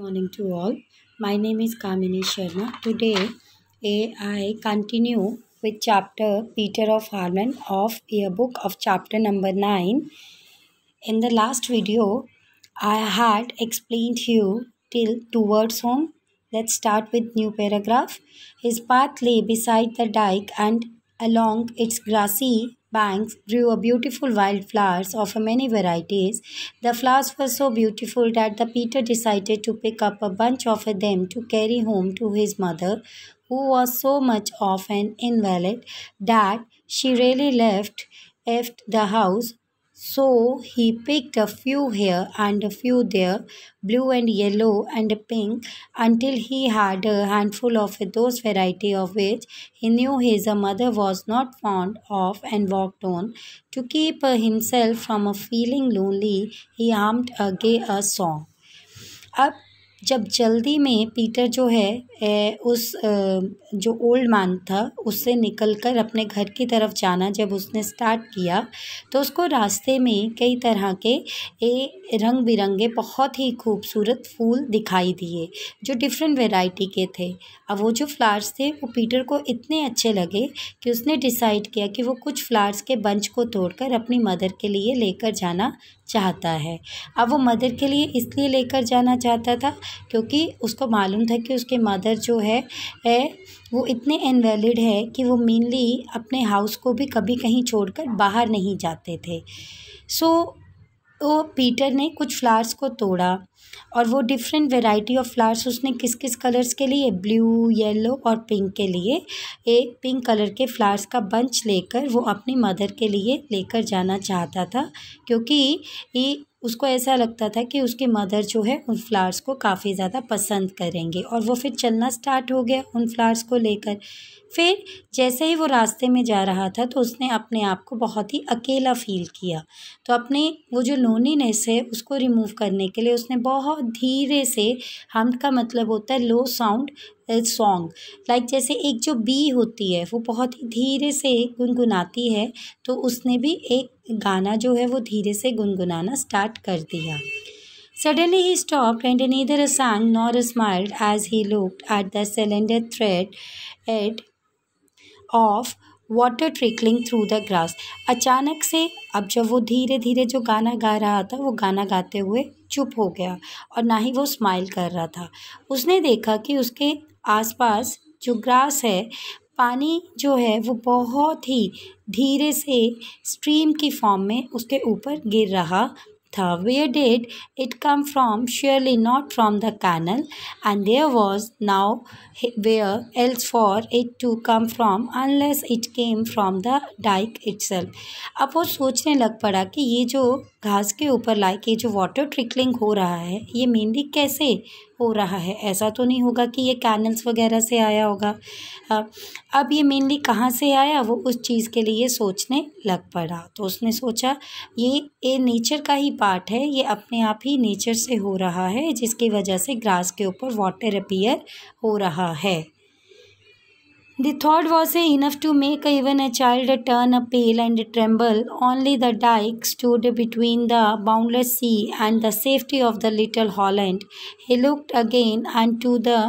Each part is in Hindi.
morning to all. My name is Kamini Sharma. Today I continue with chapter Peter of Harman of Yearbook of chapter number 9. In the last video, I had explained you till towards home. Let's start with new paragraph. His path lay beside the dike and along its grassy banks grew a beautiful wild flowers of many varieties. The flowers were so beautiful that the Peter decided to pick up a bunch of them to carry home to his mother, who was so much of an invalid that she really left left the house so he picked a few here and a few there, blue and yellow and pink, until he had a handful of those variety of which he knew his mother was not fond of and walked on. To keep himself from feeling lonely, he hummed a gay a song. अब जब जल्दी में पीटर जो है उस जो ओल्ड मैन था, उससे निकलकर अपने घर की तरफ़ जाना जब उसने स्टार्ट किया तो उसको रास्ते में कई तरह के, ए रंग बिरंगे बहुत ही खूबसूरत फूल दिखाई दिए, जो डिफरेंट वेराइटी के थे। अब वो जो फ्लावर्स थे, वो पीटर को इतने अच्छे लगे कि उसने डिसाइड किया कि वो कुछ फ्लावर्स के बंच को तोड़कर अपनी मदर के लिए लेकर जाना चाहता है। अब वो मदर के लिए इसलिए लेकर जाना चाहता था क्योंकि उसको मालूम था कि उसके मदर जो है है वो इतने इनवैलिड है कि वो मेनली अपने हाउस को भी कभी कहीं छोड़कर बाहर नहीं जाते थे। सो तो पीटर ने कुछ फ्लावर्स को तोड़ा और वो डिफरेंट वेराइटी ऑफ़ फ्लावर्स उसने किस किस कलर्स के लिए ब्लू येलो और पिंक के लिए, एक पिंक कलर के फ्लावर्स का बंच लेकर वो अपनी मदर के लिए लेकर जाना चाहता था क्योंकि ये उसको ऐसा लगता था कि उसकी मदर जो है उन फ्लावर्स को काफ़ी ज़्यादा पसंद करेंगे और वो फिर चलना स्टार्ट हो गया उन फ्लावर्स को लेकर। फिर जैसे ही वो रास्ते में जा रहा था तो उसने अपने आप को बहुत ही अकेला फील किया। तो अपने वो जो लोनीनेस है उसको रिमूव करने के लिए उसने बहुत धीरे से हम का मतलब होता है लो साउंड सॉन्ग लाइक जैसे एक जो बी होती है, वो बहुत ही धीरे से गुनगुनाती है तो उसने भी एक गाना जो है वो धीरे से गुनगुनाना स्टार्ट कर दिया। Suddenly he stopped and neither sang nor smiled as he looked at the slender thread at of water trickling through the grass अचानक से अब जब वो धीरे धीरे जो गाना गा रहा था, वो गाना गाते हुए चुप हो गया और ना ही वो स्माइल कर रहा था। उसने देखा कि उसके आसपास जो ग्रास है, पानी जो है वो बहुत ही धीरे से स्ट्रीम की फॉर्म में उसके ऊपर गिर रहा था। Where did it come from surely not from the canal and there was nowhere else for it to come from unless it came from the dike itself अब वो सोचने लग पड़ा कि ये जो घास के ऊपर लाइक ये जो वाटर ट्रिकलिंग हो रहा है, ये मेनली कैसे हो रहा है? ऐसा तो नहीं होगा कि ये कैनल्स वगैरह से आया होगा। अब ये मेनली कहाँ से आया? वो उस चीज़ के लिए सोचने लग पड़ा। तो उसने सोचा, ये ये नेचर का ही पार्ट है, ये अपने आप ही नेचर से हो रहा है, जिसकी वजह से ग्रास के ऊपर वाटर अपीयर हो रहा है। The thought was enough to make even a child turn pale and tremble. Only the dike stood between the boundless sea and the safety of the little Holland. He looked again, and to the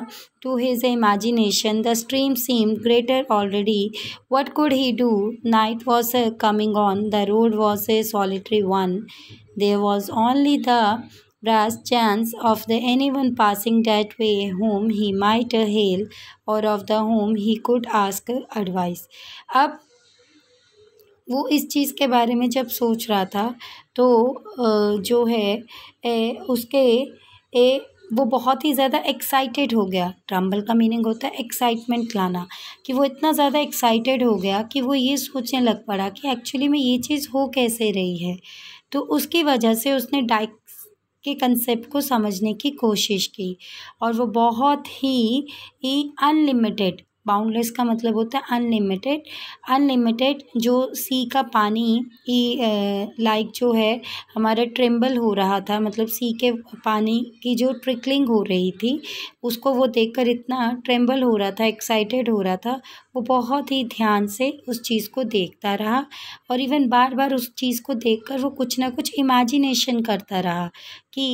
to his imagination, the stream seemed greater already. What could he do? Night was uh, coming on. The road was a solitary one. There was only the brass chance of the anyone passing that way whom he might hail or of the whom he could ask advice. अब वो इस चीज़ के बारे में जब सोच रहा था तो जो है ए, उसके ए वो बहुत ही ज़्यादा एक्साइटेड हो गया। ट्रम्बल का मीनिंग होता है एक्साइटमेंट लाना कि वो इतना ज़्यादा एक्साइटेड हो गया कि वो ये सोचने लग पड़ा कि एक्चुअली में ये चीज़ हो कैसे रही है। तो उसकी वजह से उसने डाइक के कंसेप्ट को समझने की कोशिश की और वो बहुत ही अनलिमिटेड बाउंडलेस का मतलब होता है अनलिमिटेड अनलिमिटेड जो सी का पानी लाइक जो है, हमारा ट्रिम्बल हो रहा था मतलब सी के पानी की जो ट्रिकलिंग हो रही थी, उसको वो देखकर इतना ट्रेम्बल हो रहा था एक्साइटेड हो रहा था वो बहुत ही ध्यान से उस चीज़ को देखता रहा और इवन बार बार उस चीज़ को देख कर वो कुछ ना कुछ इमेजिनेशन करता रहा कि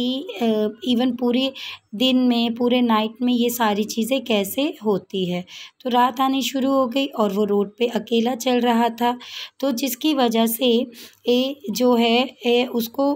इवन पूरे दिन में, पूरे नाइट में ये सारी चीज़ें कैसे होती है। तो रात आनी शुरू हो गई और वो रोड पे अकेला चल रहा था। तो जिसकी वजह से ए जो है ए उसको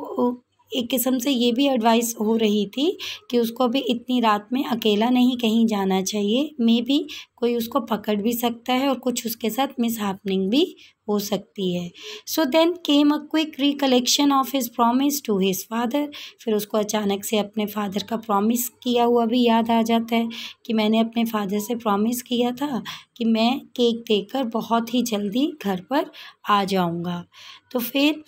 एक किस्म से ये भी एडवाइस हो रही थी कि उसको अभी इतनी रात में अकेला नहीं कहीं जाना चाहिए। मे बी कोई उसको पकड़ भी सकता है और कुछ उसके साथ मिस हैपनिंग भी हो सकती है। So then came a quick recollection of his promise to his father फिर उसको अचानक से अपने फादर का प्रॉमिस किया हुआ भी याद आ जाता है कि मैंने अपने फादर से प्रॉमिस किया था कि मैं केक देकर बहुत ही जल्दी घर पर आ जाऊँगा। तो फिर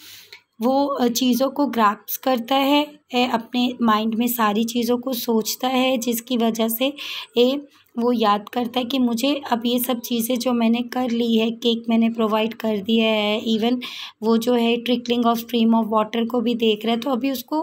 वो चीज़ों को ग्राप्स करता है, ए, अपने माइंड में सारी चीज़ों को सोचता है, जिसकी वजह से, ए, वो याद करता है कि मुझे अब ये सब चीज़ें जो मैंने कर ली है केक मैंने प्रोवाइड कर दिया है इवन वो जो है trickling of stream of water को भी देख रहा है तो अभी उसको,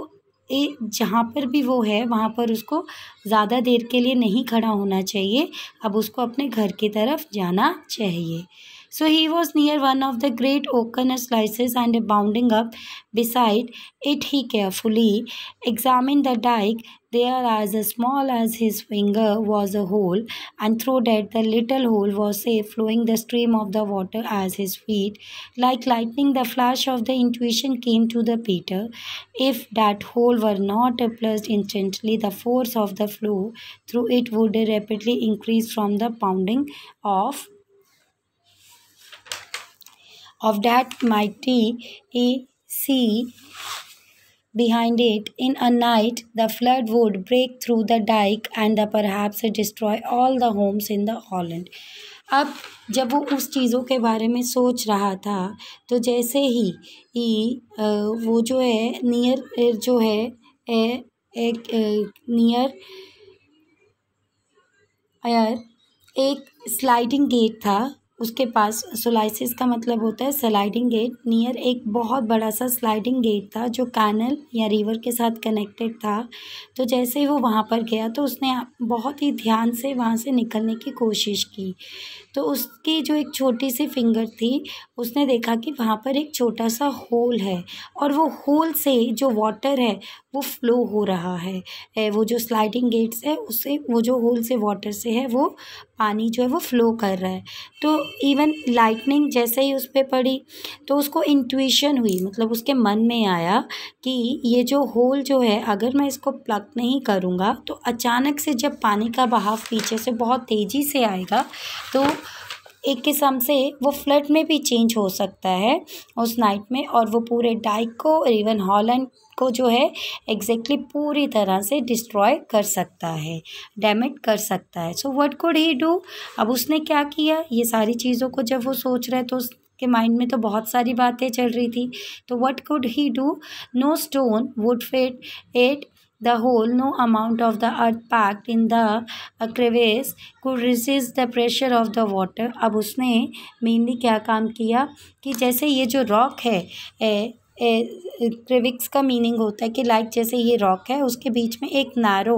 ए, जहाँ पर भी वो है, वहाँ पर उसको ज़्यादा देर के लिए नहीं खड़ा होना चाहिए, अब उसको अपने घर की तरफ़ जाना चाहिए। So he was near one of the great oaken slices and bounding up beside it he carefully examined the dike. There as small as his finger was a hole and through that the little hole was safe flowing the stream of the water as his feet. Like lightning the flash of the intuition came to the Peter. If that hole were not plugged instantly the force of the flow through it would rapidly increase from the pounding of of that mighty sea behind it. In a night, the flood would break through the dike and the perhaps destroy all the homes in the Holland. अब जब वो उस चीज़ों के बारे में सोच रहा था तो जैसे ही ही वो जो है नियर जो है ए, एक नियर एक स्लाइडिंग गेट था उसके पास सोलाइसिस का मतलब होता है स्लाइडिंग गेट नियर एक बहुत बड़ा सा स्लाइडिंग गेट था जो कैनल या रिवर के साथ कनेक्टेड था. तो जैसे ही वो वहाँ पर गया तो उसने बहुत ही ध्यान से वहाँ से निकलने की कोशिश की। तो उसकी जो एक छोटी सी फिंगर थी, उसने देखा कि वहाँ पर एक छोटा सा होल है और वो होल से जो वाटर है, वो फ्लो हो रहा है। वो जो स्लाइडिंग गेट्स है उससे वो जो होल से वाटर से है, वो पानी जो है, वो फ्लो कर रहा है। तो इवन लाइटनिंग जैसे ही उस पर पड़ी तो उसको इंट्यूशन हुई मतलब उसके मन में आया कि ये जो होल जो है, अगर मैं इसको प्लग नहीं करूँगा तो अचानक से जब पानी का बहाव पीछे से बहुत तेज़ी से आएगा तो एक किस्म से वो फ्लड में भी चेंज हो सकता है उस नाइट में और वो पूरे डाइक को इवन हॉलैंड को जो है एग्जैक्टली exactly पूरी तरह से डिस्ट्रॉय कर सकता है, डैमेज कर सकता है। So what could he do अब उसने क्या किया? ये सारी चीज़ों को जब वो सोच रहे तो उसके माइंड में तो बहुत सारी बातें चल रही थी। तो what could he do no stone would fit at the hole no amount of the earth packed in the crevice could resist the pressure of the water अब उसने मेनली क्या काम किया कि जैसे ये जो रॉक है क्रिविक्स का मीनिंग होता है कि लाइक जैसे ये रॉक है, उसके बीच में एक नैरो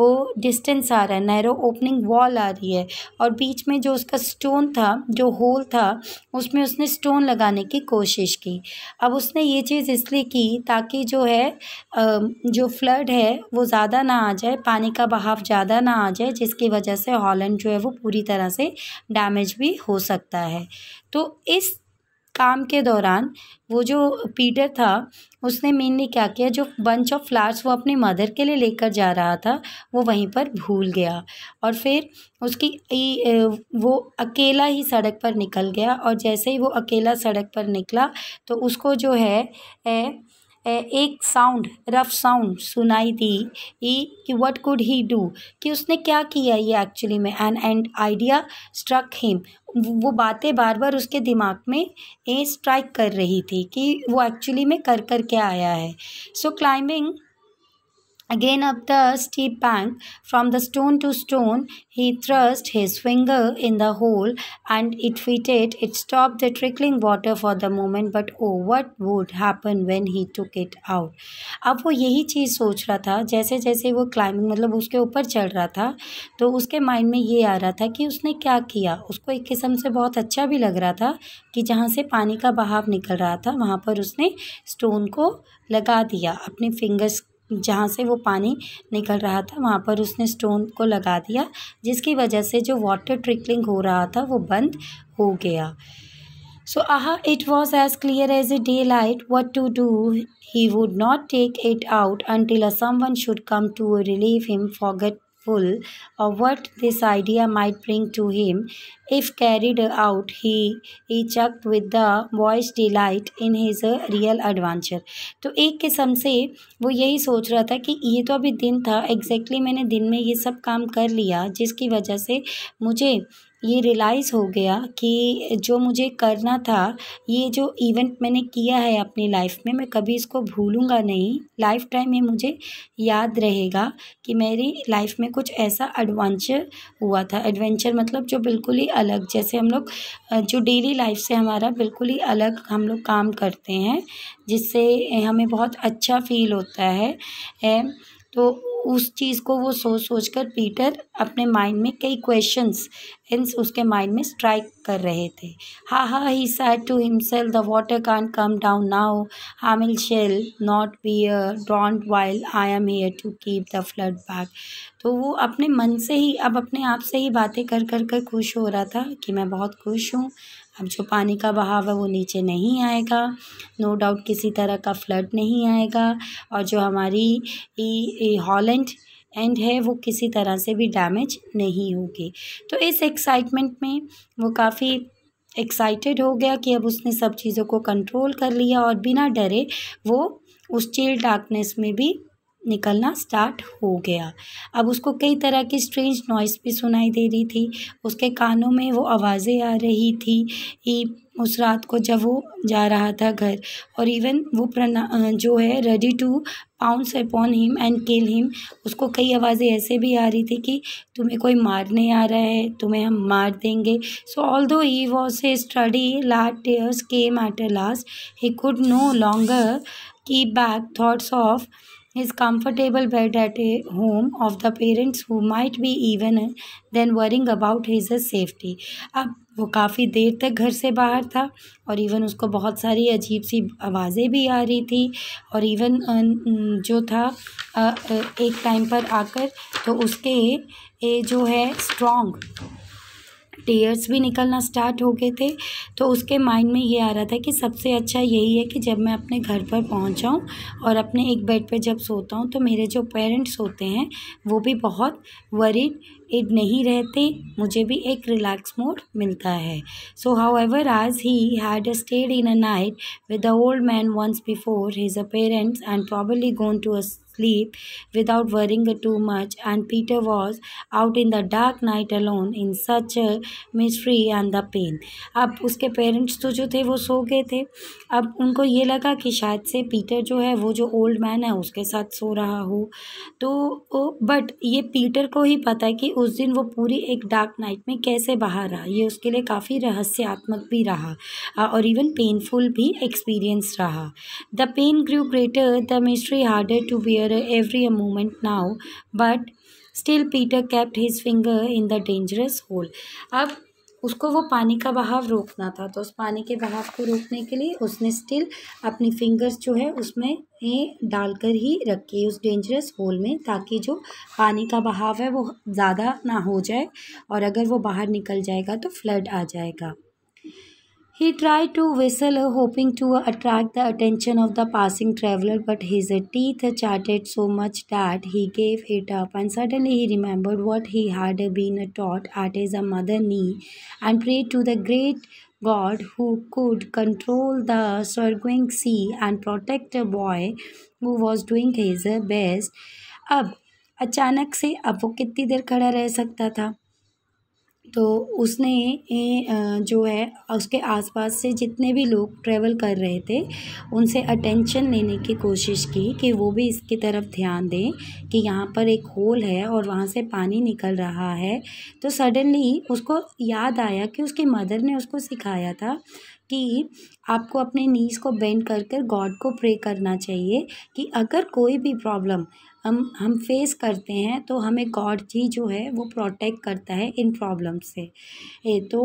वो डिस्टेंस आ रहा है नैरो ओपनिंग वॉल आ रही है और बीच में जो उसका स्टोन था, जो होल था, उसमें उसने स्टोन लगाने की कोशिश की। अब उसने ये चीज़ इसलिए की ताकि जो है जो फ्लड है, वो ज़्यादा ना आ जाए, पानी का बहाव ज़्यादा ना आ जाए, जिसकी वजह से हॉलैंड जो है, वो पूरी तरह से डैमेज भी हो सकता है। तो इस काम के दौरान वो जो पीटर था उसने मेनली क्या किया जो बंच ऑफ़ फ्लावर्स वो अपने मदर के लिए लेकर जा रहा था वो वहीं पर भूल गया। और फिर उसकी वो अकेला ही सड़क पर निकल गया और जैसे ही वो अकेला सड़क पर निकला तो उसको जो है ए, एक साउंड रफ साउंड सुनाई दी ई कि व्हाट कुड ही डू कि उसने क्या किया ये एक्चुअली में? And and idea struck him वो बातें बार बार उसके दिमाग में ए स्ट्राइक कर रही थी कि वो एक्चुअली में कर कर क्या आया है। So climbing Again up the steep bank, from the stone to stone, he thrust his finger in the hole and it fitted. It stopped the trickling water for the moment, but oh, what would happen when he took it out? अब वो यही चीज़ सोच रहा था जैसे जैसे वो क्लाइंबिंग मतलब उसके ऊपर चढ़ रहा था तो उसके माइंड में ये आ रहा था कि उसने क्या किया उसको एक किस्म से बहुत अच्छा भी लग रहा था कि जहाँ से पानी का बहाव निकल रहा था वहाँ पर उसने स्टोन को लगा दिया अपने फिंगर्स जहाँ से वो पानी निकल रहा था, वहाँ पर उसने स्टोन को लगा दिया, जिसकी वजह से जो वाटर ट्रिकलिंग हो रहा था, वो बंद हो गया। So ah it was as clear as a daylight what to do he would not take it out until a someone should come to relieve him forget full of what this idea might bring to him if carried out he he chucked with the boy's delight in his real adventure तो एक किस्म से वो यही सोच रहा था कि ये तो अभी दिन था एग्जैक्टली exactly मैंने दिन में ये सब काम कर लिया जिसकी वजह से मुझे ये रियलाइज़ हो गया कि जो मुझे करना था, ये जो इवेंट मैंने किया है अपनी लाइफ में, मैं कभी इसको भूलूँगा नहीं। लाइफ टाइम ये मुझे याद रहेगा कि मेरी लाइफ में कुछ ऐसा एडवेंचर हुआ था। एडवेंचर मतलब जो बिल्कुल ही अलग, जैसे हम लोग जो डेली लाइफ से हमारा बिल्कुल ही अलग हम लोग काम करते हैं, जिससे हमें बहुत अच्छा फील होता है। तो उस चीज़ को वो सोच सोच कर पीटर अपने माइंड में कई क्वेश्चंस हिंस उसके माइंड में स्ट्राइक कर रहे थे। Ha ha he said to himself the water can't come down now Hamid shall not be drowned while I am here to keep the flood back तो वो अपने मन से ही, अब अपने आप से ही बातें कर कर कर खुश हो रहा था कि मैं बहुत खुश हूँ। अब जो पानी का बहाव है वो नीचे नहीं आएगा। नो डाउट किसी तरह का फ्लड नहीं आएगा और जो हमारी हॉलैंड एंड है, वो किसी तरह से भी डैमेज नहीं होगी। तो इस एक्साइटमेंट में वो काफ़ी एक्साइटेड हो गया कि अब उसने सब चीज़ों को कंट्रोल कर लिया और बिना डरे वो उस चिल डार्कनेस में भी निकलना स्टार्ट हो गया। अब उसको कई तरह की स्ट्रेंज नॉइस भी सुनाई दे रही थी। उसके कानों में वो आवाज़ें आ रही थी उस रात को जब वो जा रहा था घर और इवन वो प्रना जो है ready to pounce upon him and kill him उसको कई आवाज़ें ऐसे भी आ रही थी कि तुम्हें कोई मारने आ रहा है, तुम्हें हम मार देंगे। So although he was a sturdy lad tears came at last he could no longer keep back thoughts of his comfortable bed at a home of the parents who might be even then worrying about his safety अब वो काफ़ी देर तक घर से बाहर था और इवन उसको बहुत सारी अजीब सी आवाज़ें भी आ रही थी और इवन जो था एक टाइम पर आकर तो उसके जो है स्ट्रॉन्ग टीयर्स भी निकलना स्टार्ट हो गए थे। तो उसके माइंड में ये आ रहा था कि सबसे अच्छा यही है कि जब मैं अपने घर पर पहुँच जाऊँ और अपने एक बेड पर जब सोता हूँ तो मेरे जो पेरेंट्स होते हैं, वो भी बहुत वरीड इड नहीं रहते, मुझे भी एक रिलैक्स मोड मिलता है। So however as he had a stayed in a night with the old man once before his a parents and probably gone to a sleep without worrying too much. And Peter was out in the dark night alone in such a mystery and the pain. अब उसके पेरेंट्स तो जो थे वो सो गए थे। अब उनको ये लगा कि शायद से पीटर जो है वो जो ओल्ड मैन है उसके साथ सो रहा हो। तो बट ये पीटर को ही पता है कि उस दिन वो पूरी एक डार्क नाइट में कैसे बाहर रहा। ये उसके लिए काफ़ी रहस्यात्मक भी रहा। और इवन पेनफुल भी एक्सपीरियंस रहा। The pain grew greater the mystery harder to bear every moment now, but still Peter kept his finger in the dangerous hole. अब उसको वो पानी का बहाव रोकना था तो उस पानी के बहाव को रोकने के लिए उसने स्टिल अपनी फिंगर्स जो है उसमें डालकर ही रखी उस डेंजरस होल में, ताकि जो पानी का बहाव है वो ज़्यादा ना हो जाए और अगर वो बाहर निकल जाएगा तो फ्लड आ जाएगा। He tried to whistle, hoping to attract the attention of the passing traveler, but his teeth chattered so much that he gave it up. And suddenly he remembered what he had been taught at his mother knee and prayed to the great God who could control the swirling sea and protect a boy who was doing his best. अब अचानक से अब वो कितनी देर खड़ा रह सकता था तो उसने जो है, उसके आसपास से जितने भी लोग ट्रैवल कर रहे थे, उनसे अटेंशन लेने की कोशिश की कि वो भी इसकी तरफ़ ध्यान दें कि यहाँ पर एक होल है और वहाँ से पानी निकल रहा है। तो सडनली उसको याद आया कि उसकी मदर ने उसको सिखाया था कि आपको अपने नीज़ को बेंड कर कर गॉड को प्रे करना चाहिए कि अगर कोई भी प्रॉब्लम हम हम फेस करते हैं तो हमें गॉड जी जो है वो प्रोटेक्ट करता है इन प्रॉब्लम से ए तो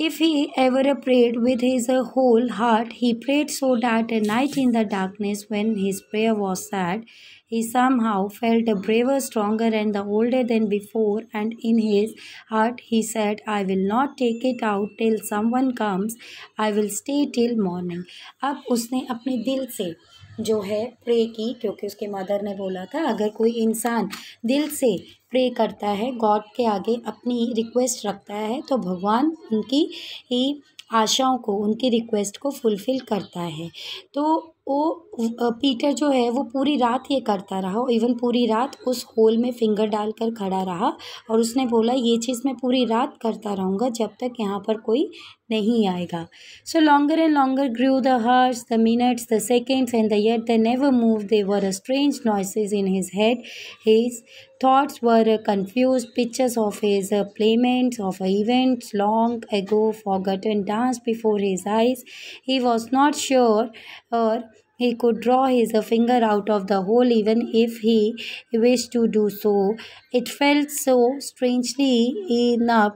If he ever prayed with his whole heart, he prayed so that at night in the darkness, when his prayer was sad, he somehow felt braver, stronger, and older than before. And in his heart, he said, I will not take it out till someone comes. I will stay till morning. अब उसने अपने दिल से जो है प्रे की, क्योंकि उसके मदर ने बोला था, अगर कोई इंसान दिल से प्रे करता है गॉड के आगे अपनी रिक्वेस्ट रखता है तो भगवान उनकी ही आशाओं को, उनकी रिक्वेस्ट को फुलफ़िल करता है। तो वो पीटर जो है, वो पूरी रात ये करता रहा। इवन पूरी रात उस होल में फिंगर डालकर खड़ा रहा और उसने बोला, ये चीज़ मैं पूरी रात करता रहूँगा जब तक यहाँ पर कोई नहीं आएगा. So longer and longer grew the hours the minutes the seconds and the yet the never move they were a strange noises in his head his thoughts were confused. Pictures of his playmates of events long ago forgotten. Dance before his eyes. He was not sure, or he could draw his finger out of the hole even if he wished to do so. It felt so strangely enough.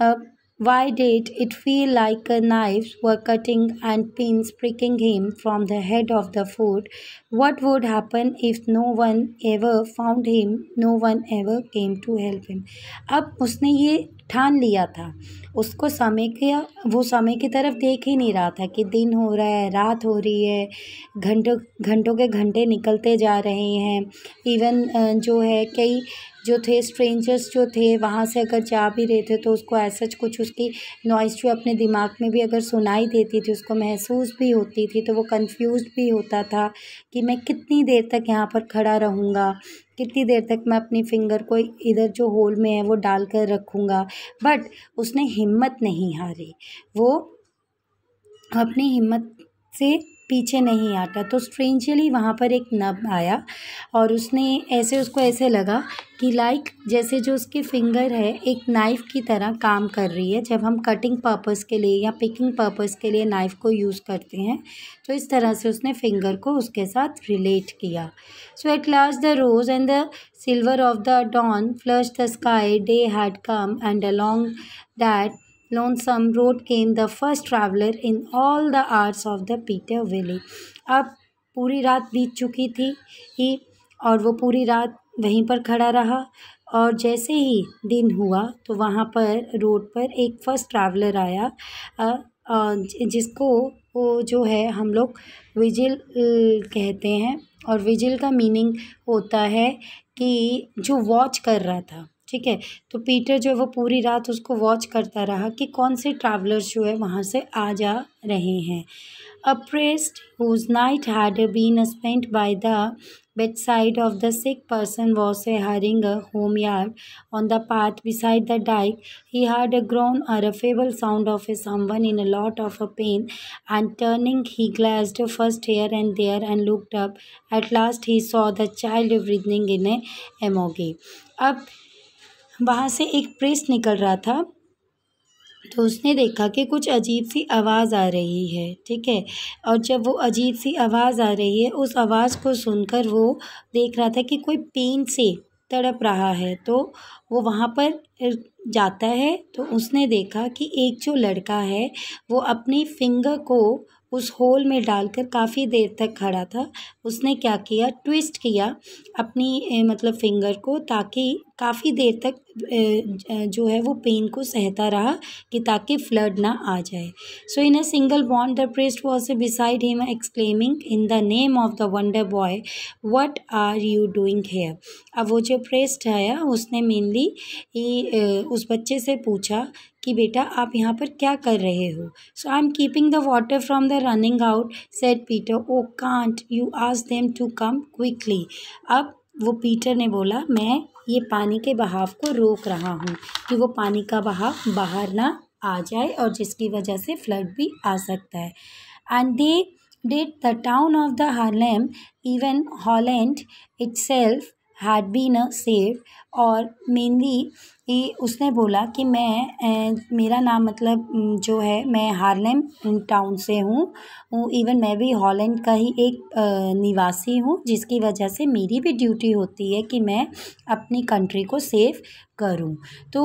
Uh, why did it feel like knives were cutting and pins pricking him from the head of the foot? What would happen if no one ever found him? No one ever came to help him. अब उसने ये ठान लिया था। उसको समय के, वो समय की तरफ़ देख ही नहीं रहा था कि दिन हो रहा है, रात हो रही है, घंटों घंटों के घंटे निकलते जा रहे हैं। इवन जो है कई जो थे स्ट्रेंजर्स जो थे, वहाँ से अगर जा भी रहे थे तो उसको ऐसा कुछ उसकी नॉइज़ जो अपने दिमाग में भी अगर सुनाई देती थी, उसको महसूस भी होती थी तो वो कंफ्यूज भी होता था कि मैं कितनी देर तक यहाँ पर खड़ा रहूँगा। कितनी देर तक मैं अपनी फिंगर को इधर जो होल में है, वो डाल कर रखूँगा? बट उसने हिम्मत नहीं हारी। वो अपनी हिम्मत से पीछे नहीं आता। तो स्ट्रेंजली वहाँ पर एक नब आया और उसने ऐसे, उसको ऐसे लगा कि लाइक जैसे जो उसकी फिंगर है, एक नाइफ़ की तरह काम कर रही है। जब हम कटिंग पर्पस के लिए या पिकिंग पर्पस के लिए नाइफ़ को यूज़ करते हैं तो इस तरह से उसने फिंगर को उसके साथ रिलेट किया। So at last the rose and the silver of the dawn flush the sky day had come and along that lonesome road came the first traveler in all the hours of the Peter Valley. अब पूरी रात बीत चुकी थी ही, और वो पूरी रात वहीं पर खड़ा रहा, और जैसे ही दिन हुआ तो वहाँ पर, रोड पर एक फ़र्स्ट ट्रैवलर आया जिसको वो जो है, हम लोग विजिल कहते हैं, और विजिल का मीनिंग होता है कि जो वॉच कर रहा था ठीक है? तो पीटर जो है वो पूरी रात उसको वॉच करता रहा कि कौन से ट्रैवलर्स जो है वहाँ से आ जा रहे हैं। A priest whose night had been spent by the bed side of the sick person was a hurrying a homeward on the path beside the dike he had a groan a feeble sound of a someone in a lot of a pain and turning he glanced first here and there and looked up at last he saw the child breathing in a एमोगे अब वहाँ से एक प्रेस निकल रहा था तो उसने देखा कि कुछ अजीब सी आवाज़ आ रही है, ठीक है? और जब वो अजीब सी आवाज़ आ रही है, उस आवाज़ को सुनकर वो देख रहा था कि कोई पेन से तड़प रहा है तो वो वहाँ पर जाता है तो उसने देखा कि एक जो लड़का है, वो अपनी फिंगर को उस होल में डालकर काफ़ी देर तक खड़ा था। उसने क्या किया, ट्विस्ट किया अपनी मतलब फिंगर को ताकि काफ़ी देर तक जो है वो पेन को सहता रहा कि ताकि फ्लड ना आ जाए। So in a single bound the priest was beside him exclaiming in the name of the wonder boy what are you doing here अब वो जो प्रेस्ट आया, उसने मेनली उस बच्चे से पूछा कि बेटा, आप यहाँ पर क्या कर रहे हो? So I am keeping the water from the running out said Peter oh can't you ask them to come quickly अब वो पीटर ने बोला, मैं ये पानी के बहाव को रोक रहा हूँ कि वो पानी का बहाव बाहर ना आ जाए और जिसकी वजह से फ्लड भी आ सकता है। And they did the town of the Haarlem even Holland itself had been a saved और मेनली ये उसने बोला कि मैं मेरा नाम मतलब जो है, मैं हार्लेम टाउन से हूँ। इवन मैं भी हॉलैंड का ही एक निवासी हूँ, जिसकी वजह से मेरी भी ड्यूटी होती है कि मैं अपनी कंट्री को सेफ़ करूँ। तो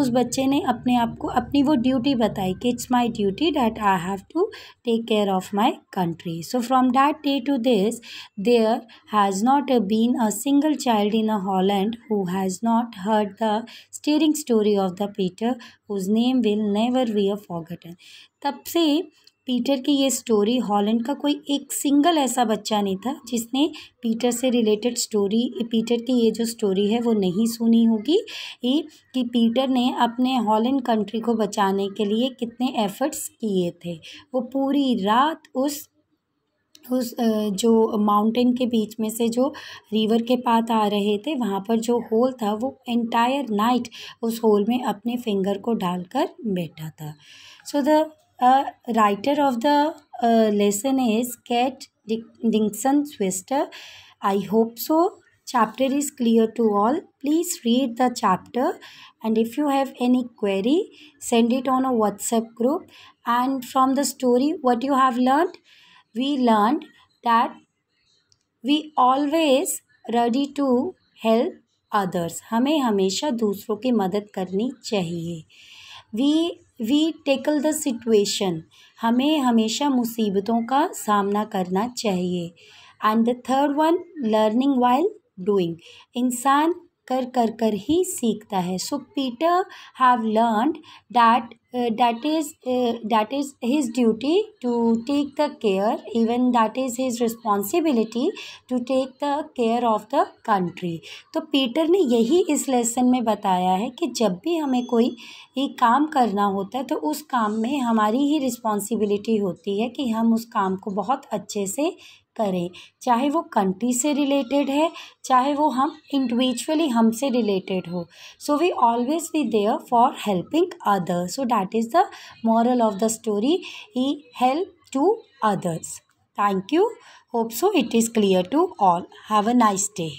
उस बच्चे ने अपने आप को, अपनी वो ड्यूटी बताई कि, it's my duty that I have to take care of my country. So from that day to this, there has not been a single child in a Holland who has not heard the stirring story of the Peter whose name will never be a forgotten तब से पीटर की ये स्टोरी हॉलैंड का कोई एक सिंगल ऐसा बच्चा नहीं था, जिसने पीटर से रिलेटेड स्टोरी पीटर की ये जो स्टोरी है, वो नहीं सुनी होगी। ये कि पीटर ने अपने हॉलैंड कंट्री को बचाने के लिए कितने एफर्ट्स किए थे। वो पूरी रात उस उस जो माउंटेन के बीच में से जो रिवर के पात आ रहे थे, वहाँ पर जो होल था, वो एंटायर नाइट उस होल में अपने फिंगर को डालकर बैठा था। So the writer of the lesson is cat डिंगसन स्विस्टर I hope so chapter is clear to all please read the chapter and if you have any query send it on a WhatsApp group and from the story what you have learn we learned that we always ready to help others. हमें हमेशा दूसरों की मदद करनी चाहिए। We we tackle the situation हमें हमेशा मुसीबतों का सामना करना चाहिए। And the third one learning while doing इंसान कर कर कर ही सीखता है। So Peter have learn that is uh, that is his duty to take the care even that is his responsibility to take the care of the country. तो पीटर ने यही इस लेसन में बताया है कि जब भी हमें कोई एक काम करना होता है तो उस काम में हमारी ही रिस्पॉन्सिबिलिटी होती है कि हम उस काम को बहुत अच्छे से करें। चाहे वो कंट्री से रिलेटेड है, चाहे वो हम इंडिविजुअली हमसे रिलेटेड हो। So we always be there for helping others so that is the moral of the story he help to others thank you hope so it is clear to all have a nice day